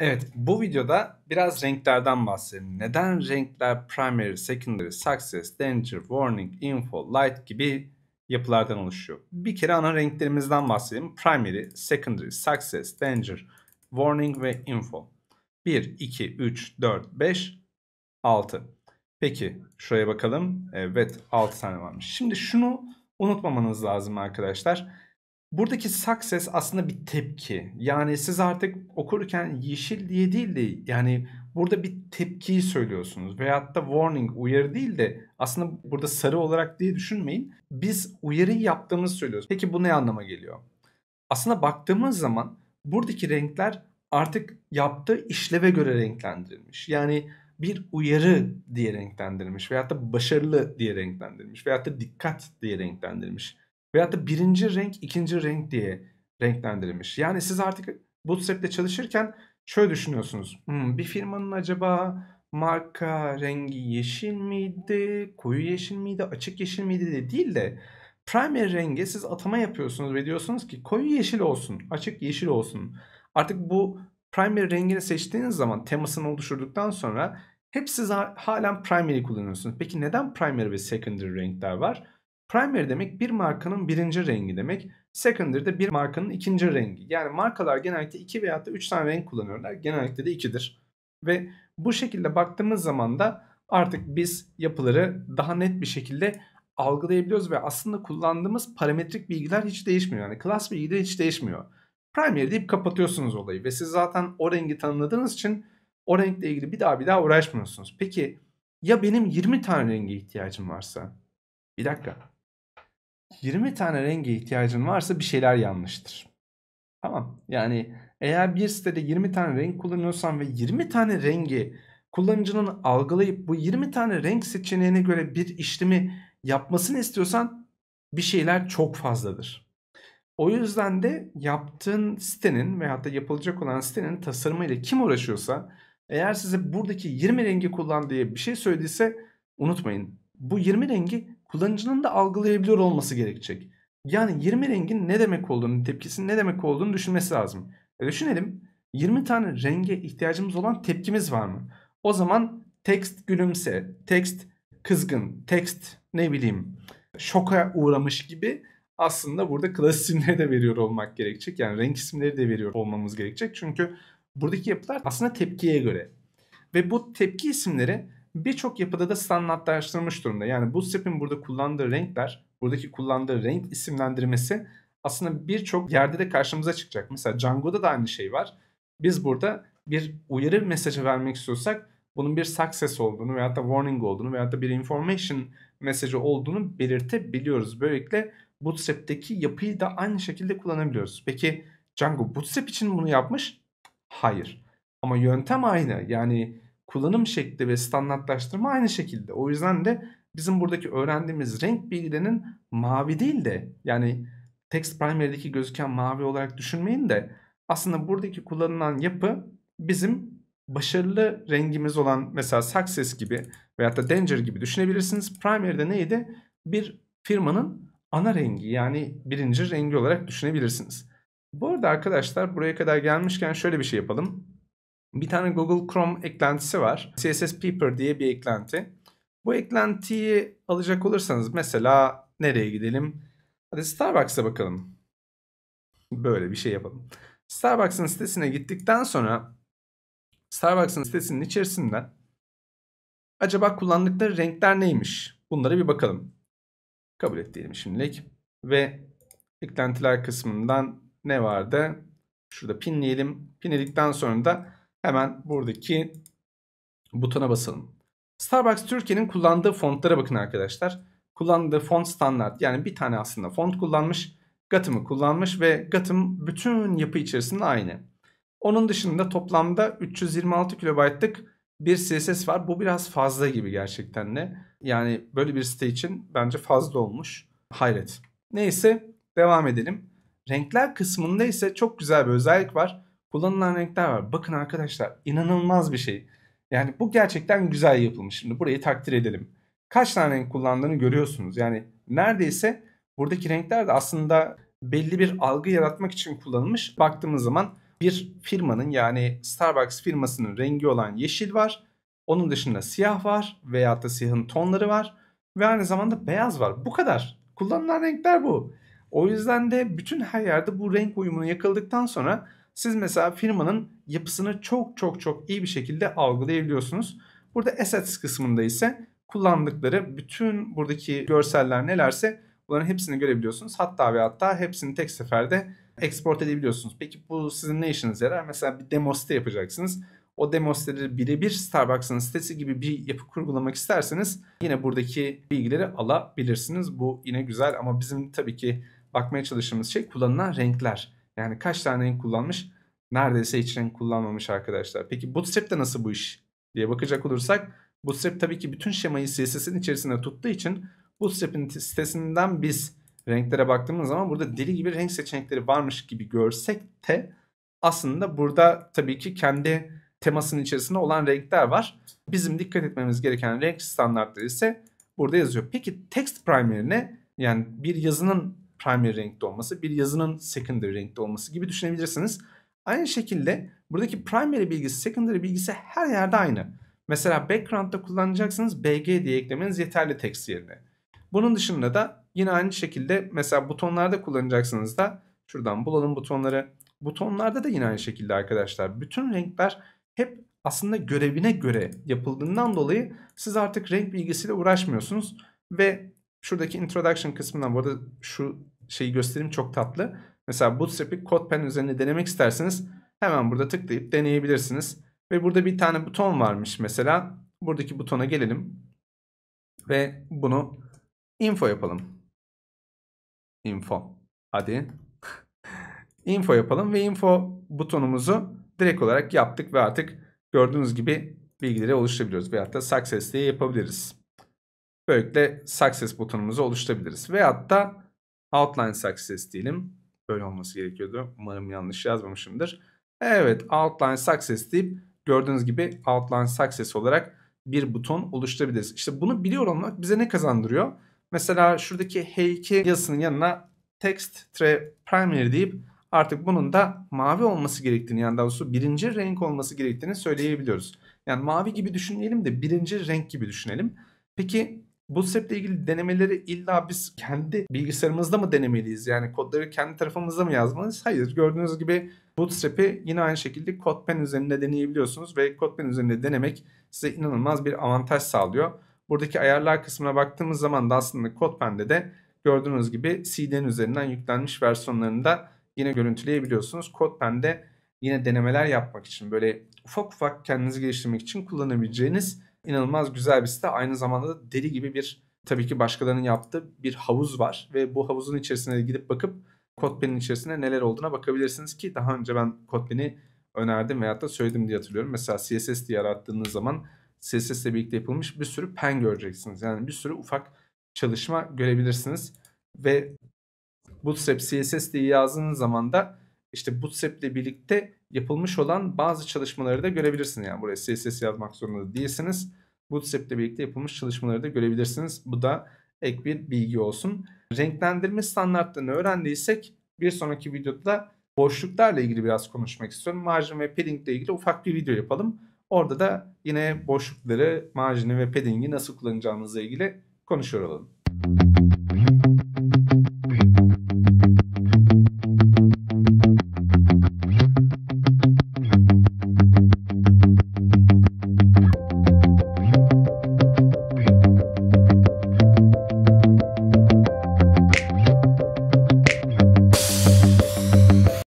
Evet, bu videoda biraz renklerden bahsedelim. Neden renkler primary, secondary, success, danger, warning, info, light gibi yapılardan oluşuyor? Bir kere ana renklerimizden bahsedelim. Primary, secondary, success, danger, warning ve info. 1, 2, 3, 4, 5, 6. Peki şuraya bakalım. Evet 6 tane varmış. Şimdi şunu unutmamanız lazım arkadaşlar. Buradaki success aslında bir tepki. Yani siz artık okurken yeşil diye değil de yani burada bir tepkiyi söylüyorsunuz. Veyahut da warning uyarı değil de aslında burada sarı olarak diye düşünmeyin. Biz uyarı yaptığımızı söylüyoruz. Peki bu ne anlama geliyor? Aslında baktığımız zaman buradaki renkler artık yaptığı işleve göre renklendirilmiş. Yani bir uyarı diye renklendirilmiş veyahut da başarılı diye renklendirilmiş veyahut da dikkat diye renklendirilmiş. Veyahut da birinci renk ikinci renk diye renklendirilmiş. Yani siz artık Bootstrap'te çalışırken şöyle düşünüyorsunuz. Hmm, bir firmanın acaba marka rengi yeşil miydi, koyu yeşil miydi, açık yeşil miydi de değil de primary rengi siz atama yapıyorsunuz ve diyorsunuz ki koyu yeşil olsun, açık yeşil olsun. Artık bu primary rengini seçtiğiniz zaman temasını oluşturduktan sonra hep siz halen primary kullanıyorsunuz. Peki neden primary ve secondary renkler var? Primary demek bir markanın birinci rengi demek. Secondary de bir markanın ikinci rengi. Yani markalar genellikle iki veya da üç tane renk kullanıyorlar. Genellikle de ikidir. Ve bu şekilde baktığımız zaman da artık biz yapıları daha net bir şekilde algılayabiliyoruz ve aslında kullandığımız parametrik bilgiler hiç değişmiyor. Yani class bilgileri hiç değişmiyor. Primary deyip kapatıyorsunuz olayı ve siz zaten o rengi tanımladığınız için o renkle ilgili bir daha bir daha uğraşmıyorsunuz. Peki ya benim 20 tane renge ihtiyacım varsa? Bir dakika. 20 tane renge ihtiyacın varsa bir şeyler yanlıştır. Tamam. Yani eğer bir sitede 20 tane renk kullanıyorsan ve 20 tane rengi kullanıcının algılayıp bu 20 tane renk seçeneğine göre bir işlemi yapmasını istiyorsan bir şeyler çok fazladır. O yüzden de yaptığın sitenin veyahut da yapılacak olan sitenin tasarımıyla kim uğraşıyorsa eğer size buradaki 20 rengi kullan diye bir şey söylediyse unutmayın. Bu 20 rengi kullanıcının da algılayabiliyor olması gerekecek. Yani 20 rengin ne demek olduğunu, tepkisinin ne demek olduğunu düşünmesi lazım. E düşünelim 20 tane renge ihtiyacımız olan tepkimiz var mı? O zaman text gülümse, text kızgın, text ne bileyim şoka uğramış gibi aslında burada klas isimleri de veriyor olmak gerekecek. Yani renk isimleri de veriyor olmamız gerekecek. Çünkü buradaki yapılar aslında tepkiye göre. Ve bu tepki isimleri birçok yapıda da standartlaştırılmış durumda. Yani Bootstrap'in burada kullandığı renkler, buradaki kullandığı renk isimlendirmesi aslında birçok yerde de karşımıza çıkacak. Mesela Django'da da aynı şey var. Biz burada bir uyarı mesajı vermek istiyorsak bunun bir success olduğunu veya da warning olduğunu veya da bir information mesajı olduğunu belirtebiliyoruz. Böylelikle Bootstrap'teki yapıyı da aynı şekilde kullanabiliyoruz. Peki Django Bootstrap için bunu yapmış? Hayır. Ama yöntem aynı. Yani kullanım şekli ve standartlaştırma aynı şekilde. O yüzden de bizim buradaki öğrendiğimiz renk bilgilerinin mavi değil de yani text primary'deki gözüken mavi olarak düşünmeyin de aslında buradaki kullanılan yapı bizim başarılı rengimiz olan mesela success gibi veyahut da danger gibi düşünebilirsiniz. Primary'de neydi? Bir firmanın ana rengi yani birinci rengi olarak düşünebilirsiniz. Bu arada arkadaşlar buraya kadar gelmişken şöyle bir şey yapalım. Bir tane Google Chrome eklentisi var. CSS Paper diye bir eklenti. Bu eklentiyi alacak olursanız mesela nereye gidelim? Hadi Starbucks'a bakalım. Böyle bir şey yapalım. Starbucks'ın sitesine gittikten sonra Starbucks'ın sitesinin içerisinden acaba kullandıkları renkler neymiş? Bunlara bir bakalım. Kabul et diyelim şimdilik. Ve eklentiler kısmından ne vardı? Şurada pinleyelim. Pinledikten sonra da Hemen buradaki butona basalım. Starbucks Türkiye'nin kullandığı fontlara bakın arkadaşlar. Kullandığı font standart yani bir tane aslında font kullanmış. Gotham'ı kullanmış ve Gotham bütün yapı içerisinde aynı. Onun dışında toplamda 326 kilobaytlık bir CSS var. Bu biraz fazla gibi gerçekten de. Yani böyle bir site için bence fazla olmuş. Hayret. Neyse devam edelim. Renkler kısmında ise çok güzel bir özellik var kullanılan renkler var. Bakın arkadaşlar inanılmaz bir şey. Yani bu gerçekten güzel yapılmış. Şimdi burayı takdir edelim. Kaç tane renk kullandığını görüyorsunuz. Yani neredeyse buradaki renkler de aslında belli bir algı yaratmak için kullanılmış. Baktığımız zaman bir firmanın yani Starbucks firmasının rengi olan yeşil var. Onun dışında siyah var veyahut da siyahın tonları var ve aynı zamanda beyaz var. Bu kadar. Kullanılan renkler bu. O yüzden de bütün her yerde bu renk uyumunu yakaladıktan sonra siz mesela firmanın yapısını çok çok çok iyi bir şekilde algılayabiliyorsunuz. Burada assets kısmında ise kullandıkları bütün buradaki görseller nelerse bunların hepsini görebiliyorsunuz. Hatta ve hatta hepsini tek seferde export edebiliyorsunuz. Peki bu sizin ne işinize yarar? Mesela bir demo site yapacaksınız. O demo siteleri birebir Starbucks'ın sitesi gibi bir yapı kurgulamak isterseniz yine buradaki bilgileri alabilirsiniz. Bu yine güzel ama bizim tabii ki bakmaya çalıştığımız şey kullanılan renkler. Yani kaç tane renk kullanmış? Neredeyse hiç renk kullanmamış arkadaşlar. Peki Bootstrap'te nasıl bu iş diye bakacak olursak Bootstrap tabii ki bütün şemayı CSS'in içerisinde tuttuğu için Bootstrap'in sitesinden biz renklere baktığımız zaman burada deli gibi renk seçenekleri varmış gibi görsek de aslında burada tabii ki kendi temasının içerisinde olan renkler var. Bizim dikkat etmemiz gereken renk standartları ise burada yazıyor. Peki text primary ne? Yani bir yazının primary renkte olması, bir yazının secondary renkte olması gibi düşünebilirsiniz. Aynı şekilde buradaki primary bilgisi, secondary bilgisi her yerde aynı. Mesela background'da kullanacaksınız BG diye eklemeniz yeterli text yerine. Bunun dışında da yine aynı şekilde mesela butonlarda kullanacaksınız da şuradan bulalım butonları. Butonlarda da yine aynı şekilde arkadaşlar. Bütün renkler hep aslında görevine göre yapıldığından dolayı siz artık renk bilgisiyle uğraşmıyorsunuz. Ve şuradaki introduction kısmından bu arada şu şeyi göstereyim çok tatlı. Mesela Bootstrap'i CodePen üzerinde denemek isterseniz hemen burada tıklayıp deneyebilirsiniz. Ve burada bir tane buton varmış mesela. Buradaki butona gelelim. Ve bunu info yapalım. Info. Hadi. info yapalım ve info butonumuzu direkt olarak yaptık ve artık gördüğünüz gibi bilgileri oluşturabiliyoruz. Veyahut da success diye yapabiliriz. Böylelikle success butonumuzu oluşturabiliriz. Veyahut da outline success diyelim. Böyle olması gerekiyordu. Umarım yanlış yazmamışımdır. Evet outline success deyip gördüğünüz gibi outline success olarak bir buton oluşturabiliriz. İşte bunu biliyor olmak bize ne kazandırıyor? Mesela şuradaki H2 yazısının yanına text tre primary deyip artık bunun da mavi olması gerektiğini yani daha doğrusu birinci renk olması gerektiğini söyleyebiliyoruz. Yani mavi gibi düşünmeyelim de birinci renk gibi düşünelim. Peki Bootstrap ile ilgili denemeleri illa biz kendi bilgisayarımızda mı denemeliyiz? Yani kodları kendi tarafımızda mı yazmalıyız? Hayır. Gördüğünüz gibi Bootstrap'i yine aynı şekilde CodePen üzerinde deneyebiliyorsunuz ve CodePen üzerinde denemek size inanılmaz bir avantaj sağlıyor. Buradaki ayarlar kısmına baktığımız zaman da aslında CodePen'de de gördüğünüz gibi CD'nin üzerinden yüklenmiş versiyonlarını da yine görüntüleyebiliyorsunuz. CodePen'de yine denemeler yapmak için böyle ufak ufak kendinizi geliştirmek için kullanabileceğiniz inanılmaz güzel bir site. Aynı zamanda da deli gibi bir tabii ki başkalarının yaptığı bir havuz var ve bu havuzun içerisine gidip bakıp CodePen'in içerisinde neler olduğuna bakabilirsiniz ki daha önce ben CodePen'i önerdim veyahut da söyledim diye hatırlıyorum. Mesela CSS diye arattığınız zaman CSS ile birlikte yapılmış bir sürü pen göreceksiniz. Yani bir sürü ufak çalışma görebilirsiniz. Ve Bootstrap CSS diye yazdığınız zaman da işte Bootstrap ile birlikte yapılmış olan bazı çalışmaları da görebilirsiniz. Yani buraya CSS yazmak zorunda değilsiniz. Bootstrap ile birlikte yapılmış çalışmaları da görebilirsiniz. Bu da ek bir bilgi olsun. Renklendirme standartlarını öğrendiysek bir sonraki videoda boşluklarla ilgili biraz konuşmak istiyorum. Margin ve padding ile ilgili ufak bir video yapalım. Orada da yine boşlukları, marjini ve padding'i nasıl kullanacağımızla ilgili konuşuyor olalım.